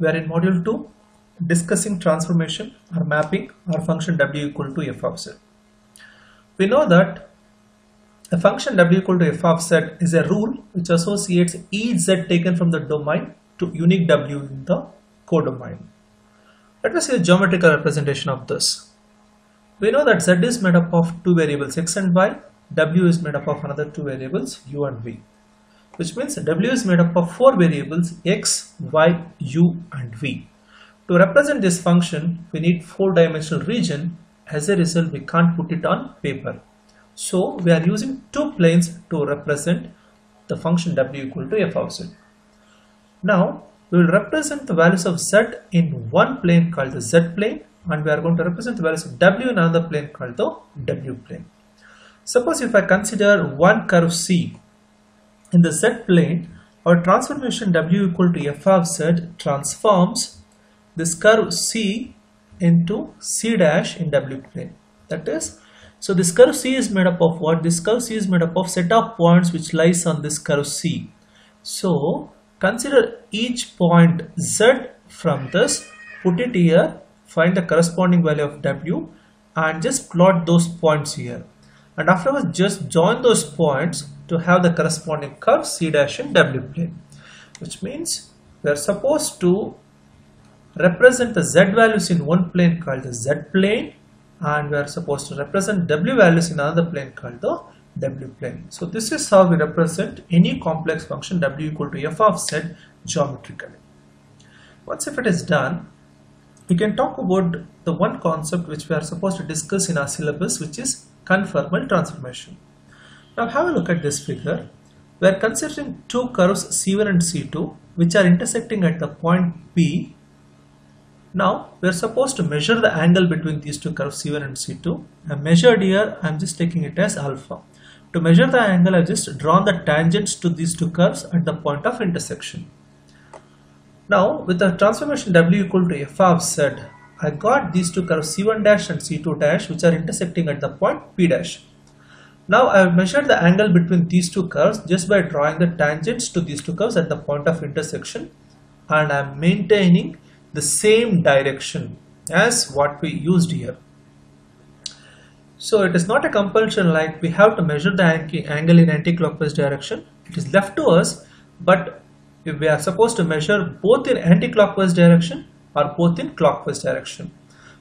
we are in module 2 discussing transformation or mapping our function w equal to f of z. We know that a function w equal to f of z is a rule which associates each z taken from the domain to unique w in the codomain. Let us see a geometrical representation of this. We know that z is made up of two variables x and y, w is made up of another two variables u and v which means W is made up of four variables X, Y, U and V. To represent this function, we need four dimensional region. As a result, we can't put it on paper. So we are using two planes to represent the function W equal to f of z. Now we will represent the values of z in one plane called the z plane and we are going to represent the values of W in another plane called the W plane. Suppose if I consider one curve C in the z plane, our transformation w equal to f of z transforms this curve c into c dash in w plane. That is, so this curve c is made up of what? This curve c is made up of set of points which lies on this curve c. So consider each point z from this, put it here, find the corresponding value of w and just plot those points here. And afterwards just join those points to have the corresponding curve C dash in W plane which means we are supposed to represent the Z values in one plane called the Z plane and we are supposed to represent W values in another plane called the W plane. So this is how we represent any complex function W equal to f of Z geometrically. Once if it is done, we can talk about the one concept which we are supposed to discuss in our syllabus which is conformal transformation. Now have a look at this figure. We are considering two curves C1 and C2 which are intersecting at the point P. Now we are supposed to measure the angle between these two curves C1 and C2. I measured here, I am just taking it as alpha. To measure the angle, I have just drawn the tangents to these two curves at the point of intersection. Now with the transformation W equal to f of z, I got these two curves C1 dash and C2 dash which are intersecting at the point P dash. Now I have measured the angle between these two curves just by drawing the tangents to these two curves at the point of intersection and I am maintaining the same direction as what we used here. So it is not a compulsion like we have to measure the angle in anti-clockwise direction. It is left to us but we are supposed to measure both in anti-clockwise direction or both in clockwise direction.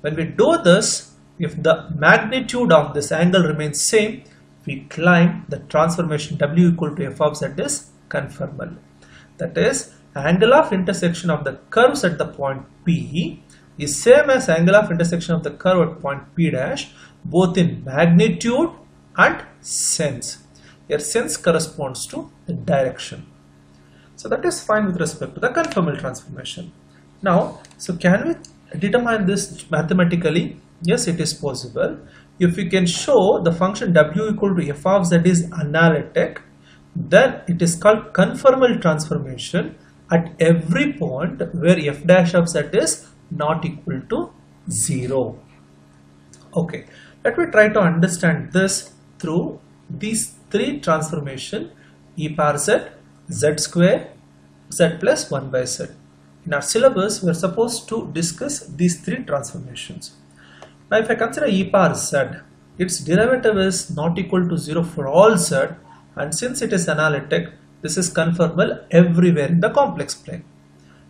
When we do this, if the magnitude of this angle remains same, we claim the transformation W equal to f of z is conformal. That is, angle of intersection of the curves at the point P is same as angle of intersection of the curve at point P dash both in magnitude and sense. Here sense corresponds to the direction. So that is fine with respect to the conformal transformation. Now, so can we determine this mathematically? Yes, it is possible. If we can show the function w equal to f of z is analytic, then it is called conformal transformation at every point where f dash of z is not equal to 0. Okay, let me try to understand this through these three transformation e power z, z square, z plus 1 by z. In our syllabus, we are supposed to discuss these three transformations. Now, if I consider e power z, its derivative is not equal to 0 for all z and since it is analytic, this is conformal everywhere in the complex plane.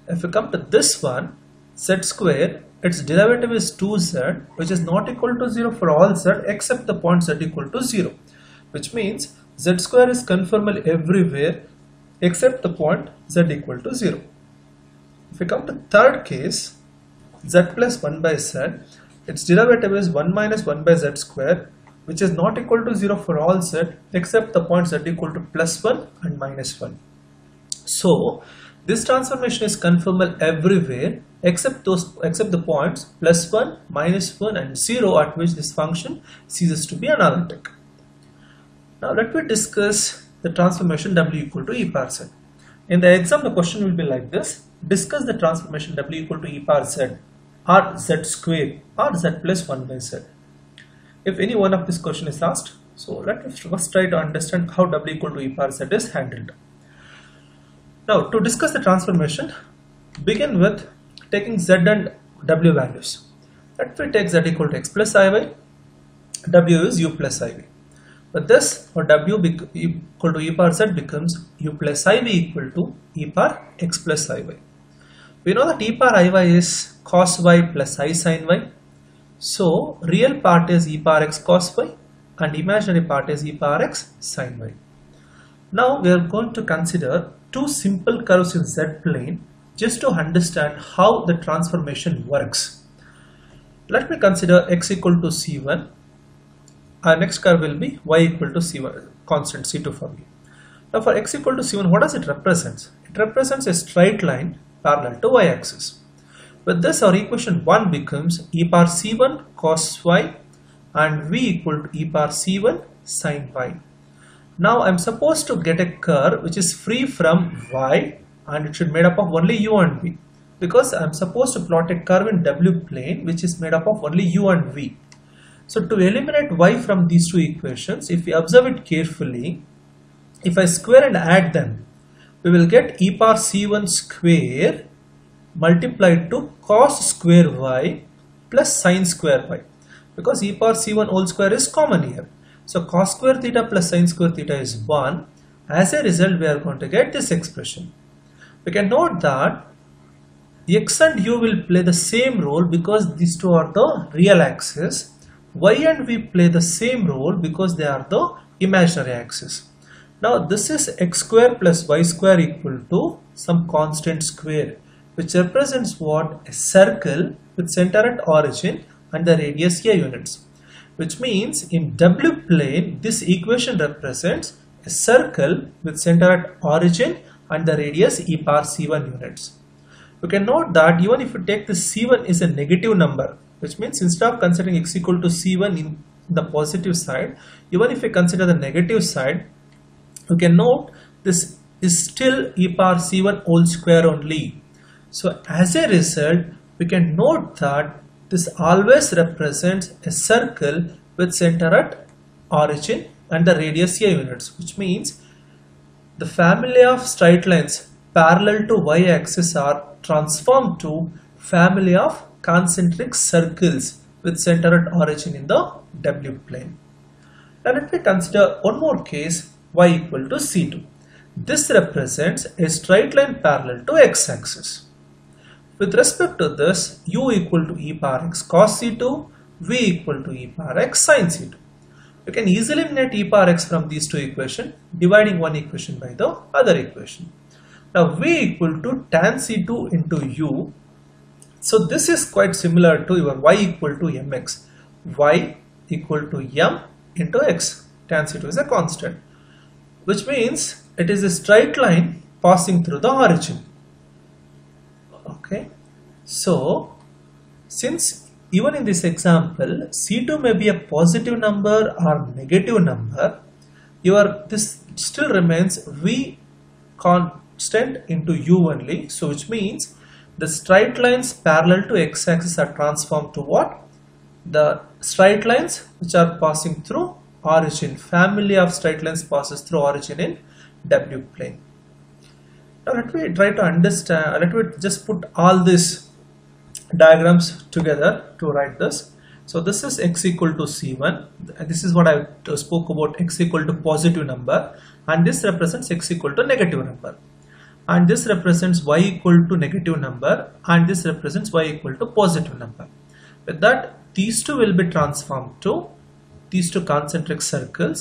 If we come to this one, z square, its derivative is 2z which is not equal to 0 for all z except the point z equal to 0 which means z square is conformal everywhere except the point z equal to 0. If we come to third case, z plus 1 by z, its derivative is 1 minus 1 by z square which is not equal to 0 for all z except the point z equal to plus 1 and minus 1. So this transformation is conformal everywhere except those except the points plus 1, minus 1 and 0 at which this function ceases to be analytic. Now let me discuss the transformation w equal to e power z. In the exam the question will be like this. Discuss the transformation w equal to e power z or z square or z plus 1 by z. If any one of this question is asked, so let us first try to understand how w equal to e power z is handled. Now to discuss the transformation, begin with taking z and w values. Let me take z equal to x plus iy, w is u plus iv. But this for w equal to e power z becomes u plus iv equal to e power x plus iy. We know that e power iy is cos y plus i sin y. So real part is e power x cos y and imaginary part is e power x sin y. Now we are going to consider two simple curves in z plane just to understand how the transformation works. Let me consider x equal to c1. Our next curve will be y equal to c1 constant c2 for me. Now for x equal to c1 what does it represent? It represents a straight line parallel to y axis. With this our equation 1 becomes e power c1 cos y and v equal to e power c1 sin y. Now I'm supposed to get a curve which is free from y and it should made up of only u and v because I'm supposed to plot a curve in w plane which is made up of only u and v. So to eliminate y from these two equations if we observe it carefully if I square and add them we will get e power c1 square multiplied to cos square y plus sine square y because e power c1 whole square is common here. So cos square theta plus sine square theta is 1. As a result we are going to get this expression. We can note that x and u will play the same role because these two are the real axis. y and v play the same role because they are the imaginary axis. Now this is x square plus y square equal to some constant square which represents what? A circle with center at origin and the radius a units. Which means in w plane this equation represents a circle with center at origin and the radius e power c1 units. You can note that even if you take the c1 is a negative number which means instead of considering x equal to c1 in the positive side even if we consider the negative side can note this is still e power c1 whole square only. So as a result we can note that this always represents a circle with center at origin and the radius a units which means the family of straight lines parallel to y-axis are transformed to family of concentric circles with center at origin in the w plane. Now let me consider one more case y equal to c2. This represents a straight line parallel to x-axis. With respect to this, u equal to e power x cos c2, v equal to e power x sin c2. You can easily eliminate e power x from these two equations, dividing one equation by the other equation. Now v equal to tan c2 into u. So this is quite similar to your y equal to mx. y equal to m into x. Tan c2 is a constant. Which means it is a straight line passing through the origin. Okay. So since even in this example c2 may be a positive number or negative number your this still remains v constant into u only. So which means the straight lines parallel to x-axis are transformed to what? The straight lines which are passing through origin family of straight lines passes through origin in w plane now let me try to understand, let me just put all these diagrams together to write this. So this is x equal to c1. This is what I spoke about x equal to positive number and this represents x equal to negative number. And this represents y equal to negative number and this represents y equal to positive number. With that these two will be transformed to these two concentric circles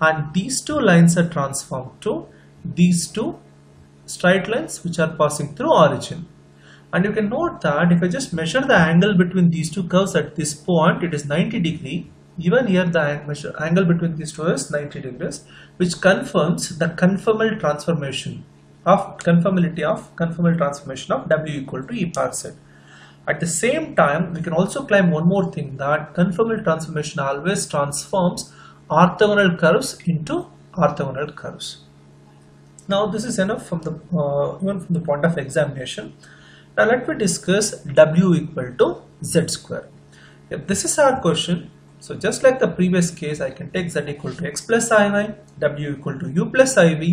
and these two lines are transformed to these two straight lines which are passing through origin. And you can note that if I just measure the angle between these two curves at this point, it is 90 degree. Even here the angle between these two is 90 degrees, which confirms the conformal transformation of conformality of conformal transformation of W equal to E power Z. At the same time, we can also claim one more thing that conformal transformation always transforms orthogonal curves into orthogonal curves. Now this is enough from the uh, even from the point of examination. Now let me discuss W equal to Z square. If this is our question, so just like the previous case, I can take Z equal to X plus Iy, W equal to U plus Iv.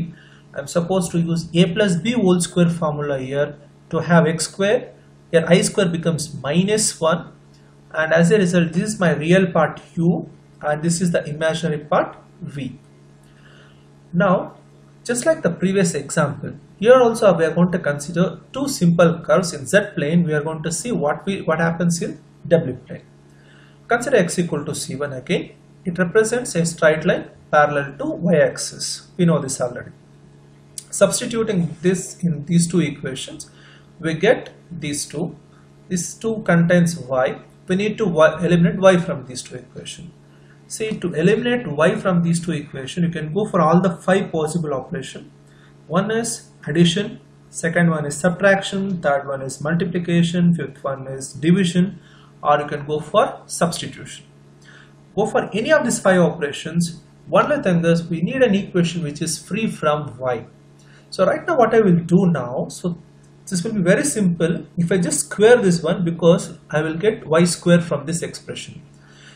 I'm supposed to use A plus B whole square formula here to have x square, here i square becomes minus 1 and as a result this is my real part u and this is the imaginary part v. Now just like the previous example, here also we are going to consider two simple curves in z plane. We are going to see what we what happens in w plane. Consider x equal to c1 again. It represents a straight line parallel to y-axis. We know this already. Substituting this in these two equations, we get these two. This two contains y. We need to y, eliminate y from these two equations. See, to eliminate y from these two equations, you can go for all the five possible operations. One is addition, second one is subtraction, third one is multiplication, fifth one is division, or you can go for substitution. Go for any of these five operations. One thing is we need an equation which is free from y. So right now what I will do now, so this will be very simple. If I just square this one because I will get y square from this expression.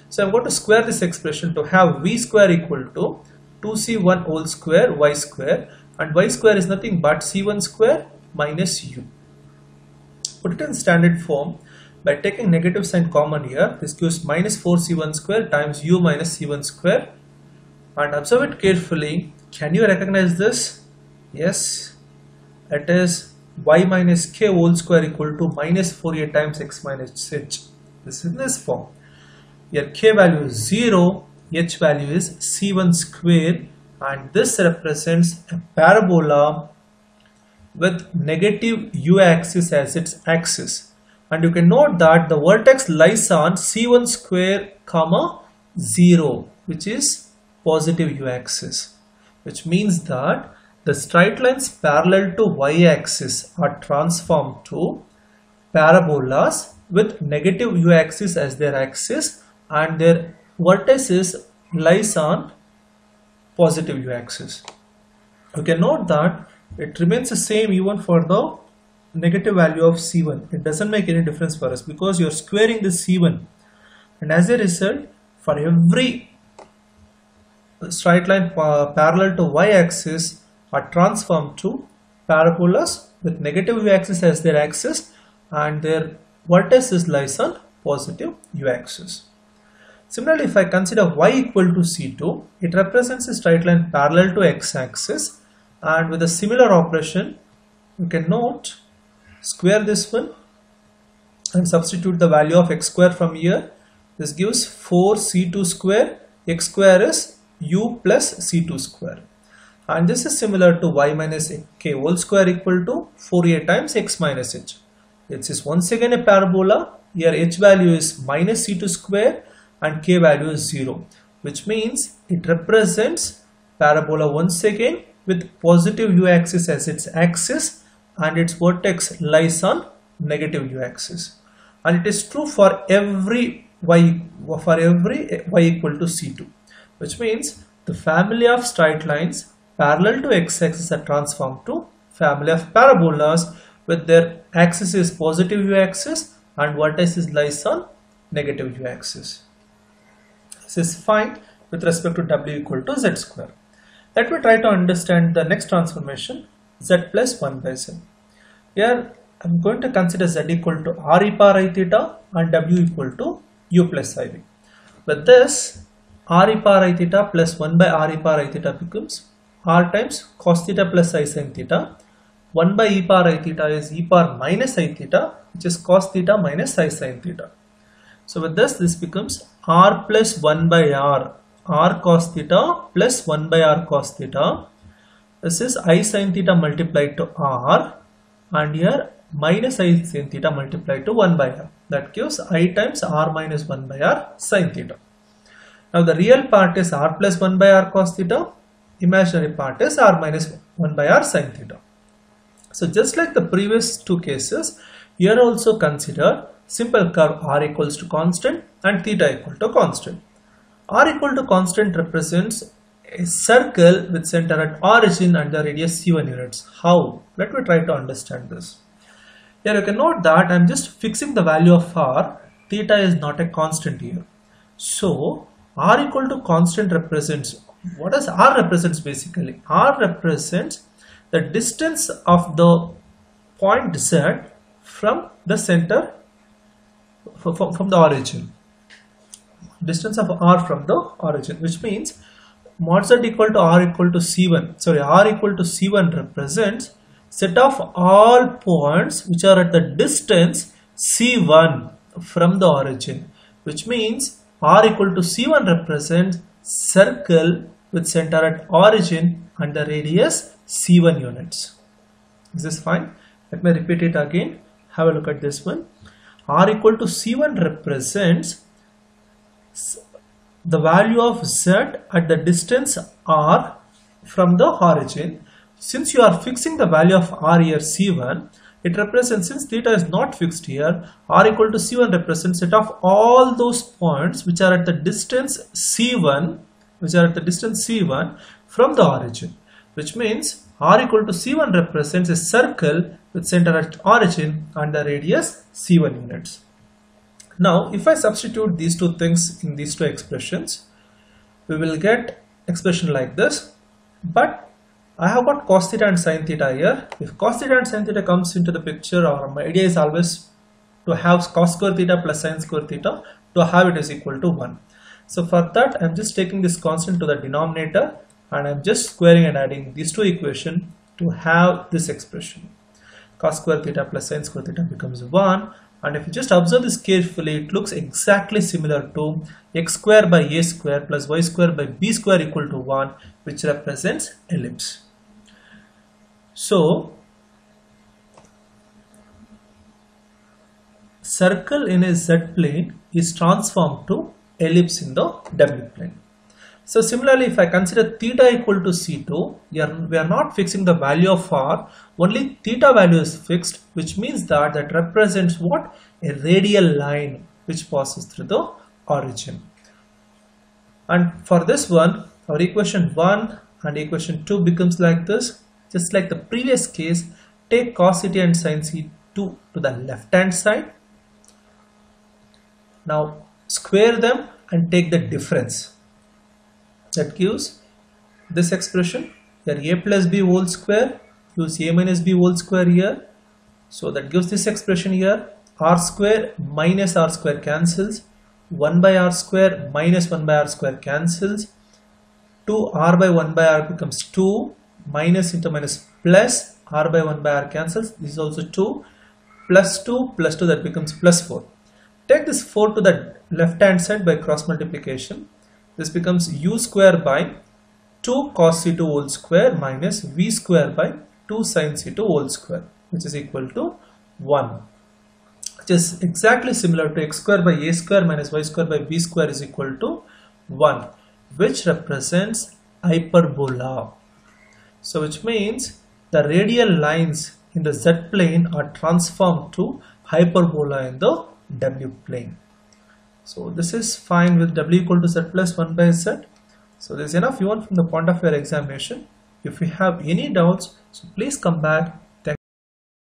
So I'm going to square this expression to have v square equal to 2c1 whole square y square. And y square is nothing but c1 square minus u. Put it in standard form. By taking negative sign common here this gives minus 4c1 square times u minus c1 square. And observe it carefully. Can you recognize this? Yes. It is y minus k whole square equal to minus 4a times x minus h. This is this form. Here k value is 0, h value is c1 square and this represents a parabola with negative u axis as its axis. And you can note that the vertex lies on c1 square comma 0 which is positive u axis which means that the straight lines parallel to y axis are transformed to parabolas with negative u axis as their axis and their vertices lies on positive u-axis. You can note that it remains the same even for the negative value of c1. It doesn't make any difference for us because you're squaring the c1 and as a result for every straight line parallel to y-axis are transformed to parabolas with negative u-axis as their axis and their vertices lies on positive u-axis. Similarly, if I consider y equal to c2, it represents a straight line parallel to x-axis and with a similar operation, you can note square this one and substitute the value of x square from here. This gives 4c2 square, x square is u plus c2 square. And this is similar to y minus k whole square equal to 4a times x minus h. This is once again a parabola. Here h value is minus c2 square and k value is 0 which means it represents parabola once again with positive u-axis as its axis and its vertex lies on negative u-axis and it is true for every y for every y equal to c2 which means the family of straight lines parallel to x-axis are transformed to family of parabolas with their axis is positive u-axis and vertices lies on negative u-axis. This is fine with respect to w equal to z square. Let me try to understand the next transformation z plus 1 by z. Here I am going to consider z equal to r e power i theta and w equal to u plus iv. With this r e power i theta plus 1 by r e power i theta becomes r times cos theta plus i sin theta 1 by e power i theta is e power minus i theta which is cos theta minus i sin theta. So with this, this becomes r plus 1 by r, r cos theta plus 1 by r cos theta. This is i sin theta multiplied to r and here minus i sin theta multiplied to 1 by r. That gives i times r minus 1 by r sin theta. Now the real part is r plus 1 by r cos theta, imaginary part is r minus 1 by r sin theta. So just like the previous two cases, here also consider simple curve r equals to constant and theta equal to constant. r equal to constant represents a circle with center at origin and the radius c1 units. How? Let me try to understand this. Here you can note that I'm just fixing the value of r. Theta is not a constant here. So r equal to constant represents, what does r represents basically? r represents the distance of the point z from the center from, the origin distance of r from the origin which means mod z equal to r equal to c1 sorry r equal to c1 represents set of all points which are at the distance c1 from the origin which means r equal to c1 represents circle with center at origin and the radius c1 units. Is this fine? Let me repeat it again. Have a look at this one. R equal to c1 represents the value of z at the distance r from the origin. Since you are fixing the value of r here c1 it represents since theta is not fixed here r equal to c1 represents set of all those points which are at the distance c1 which are at the distance c1 from the origin which means r equal to c1 represents a circle with center at origin and the radius c1 units. Now if I substitute these two things in these two expressions we will get expression like this but I have got cos theta and sin theta here. If cos theta and sin theta comes into the picture, our my idea is always to have cos square theta plus sin square theta to have it is equal to 1. So for that, I'm just taking this constant to the denominator and I'm just squaring and adding these two equations to have this expression. Cos square theta plus sin square theta becomes 1 and if you just observe this carefully it looks exactly similar to x square by a square plus y square by b square equal to 1 which represents ellipse. So, circle in a z plane is transformed to ellipse in the w plane. So similarly, if I consider theta equal to C2, we are, we are not fixing the value of R, only theta value is fixed, which means that that represents what? A radial line which passes through the origin. And for this one, our equation 1 and equation 2 becomes like this just like the previous case take cos theta and sin c2 to the left hand side. Now square them and take the difference. That gives this expression here a plus b whole square use a minus b whole square here. So that gives this expression here r square minus r square cancels. 1 by r square minus 1 by r square cancels. 2 r by 1 by r becomes 2 minus into minus plus r by 1 by r cancels. This is also 2 plus 2 plus 2 that becomes plus 4 take this 4 to the left hand side by cross multiplication. This becomes u square by 2 cos c2 whole square minus v square by 2 sin c2 whole square which is equal to 1 which is exactly similar to x square by a square minus y square by b square is equal to 1 which represents hyperbola so which means the radial lines in the z plane are transformed to hyperbola in the w plane. So this is fine with w equal to z plus 1 by z. So this is enough you want from the point of your examination. If you have any doubts, so please come back